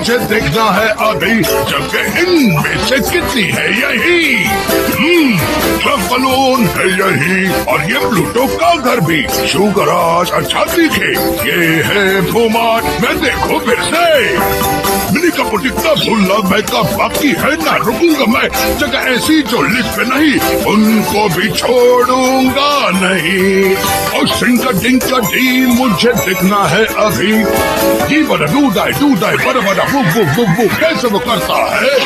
मुझे देखना है अभी जबकि इनमें से कितनी है यही बलून है यही और ये प्लूटो का घर भी शुगर आज अच्छा दिखे ये है भूमान मैं देखो फिर से का भूलना मैं का बाकी है ना रुकूँगा मैं। जगह ऐसी जो पे नहीं, उनको भी छोड़ूँगा नहीं। और सिंका डिंका डी मुझे दिखना है अभी। जी बड़ा डू डाई डू डाई बड़ा बड़ा, वो वो वो वो, कैसे वो करता है?